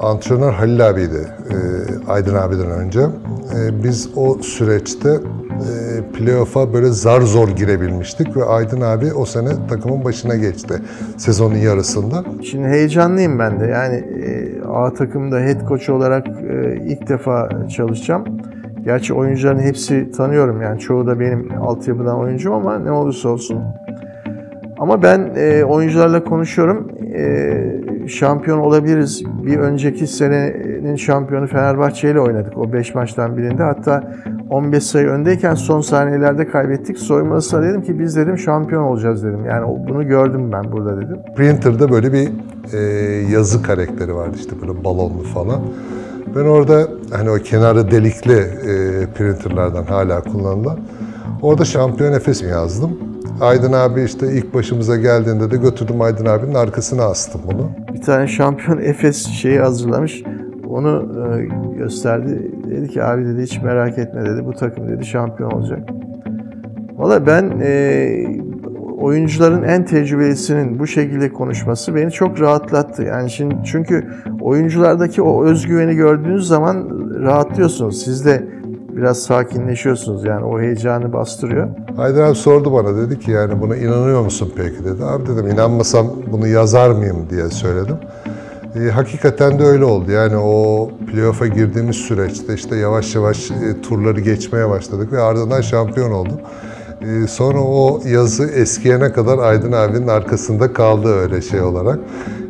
antrenör Halil abiydi e, Aydın abiden önce. E, biz o süreçte e, playoff'a böyle zar zor girebilmiştik ve Aydın abi o sene takımın başına geçti sezonun yarısında. Şimdi heyecanlıyım ben de. Yani e, A takımda head coach olarak e, ilk defa çalışacağım. Gerçi oyuncuların hepsi tanıyorum yani çoğu da benim altyapıdan oyuncum ama ne olursa olsun. Ama ben e, oyuncularla konuşuyorum. E, şampiyon olabiliriz. Bir önceki senenin şampiyonu Fenerbahçe ile oynadık o 5 maçtan birinde. Hatta 15 sayı öndeyken son saniyelerde kaybettik. Soyunma odasına dedim ki biz dedim şampiyon olacağız dedim. Yani bunu gördüm ben burada dedim. Printer'da böyle bir e, yazı karakteri vardı işte böyle balonlu falan. Ben orada hani o kenarı delikli e, printerlardan hala kullanılan. Orada şampiyon Efes yazdım. Aydın abi işte ilk başımıza geldiğinde de götürdüm Aydın abinin arkasına astım bunu. Tane şampiyon Efes şeyi hazırlamış. Onu e, gösterdi. Dedi ki abi dedi hiç merak etme dedi. Bu takım dedi şampiyon olacak. Valla ben e, oyuncuların en tecrübelisinin bu şekilde konuşması beni çok rahatlattı. Yani şimdi çünkü oyunculardaki o özgüveni gördüğünüz zaman rahatlıyorsunuz. Siz de biraz sakinleşiyorsunuz. Yani o heyecanı bastırıyor. Aydın abi sordu bana dedi ki yani buna inanıyor musun peki dedi. Abi dedim inanmasam bunu yazar mıyım diye söyledim. E, hakikaten de öyle oldu. Yani o playoff'a girdiğimiz süreçte işte yavaş yavaş e, turları geçmeye başladık ve ardından şampiyon oldum. E, sonra o yazı eskiyene kadar Aydın abinin arkasında kaldı öyle şey olarak.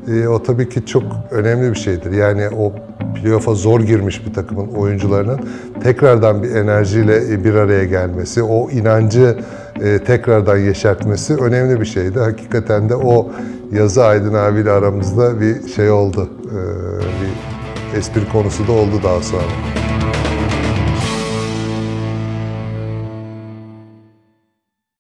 E, o tabii ki çok önemli bir şeydir. Yani o playoff'a zor girmiş bir takımın oyuncularının tekrardan bir enerjiyle e, bir araya gelmesi, o inancı e, tekrardan yeşertmesi önemli bir şeydi. Hakikaten de o yazı Aydın abiyle aramızda bir şey oldu. E, bir espri konusu da oldu daha sonra.